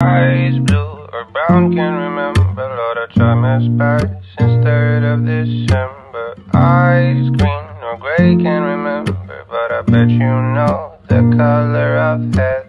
Eyes blue or brown, can't remember. Lord, I try my best since 3rd of December. Eyes green or gray, can't remember. But I bet you know the color of heaven.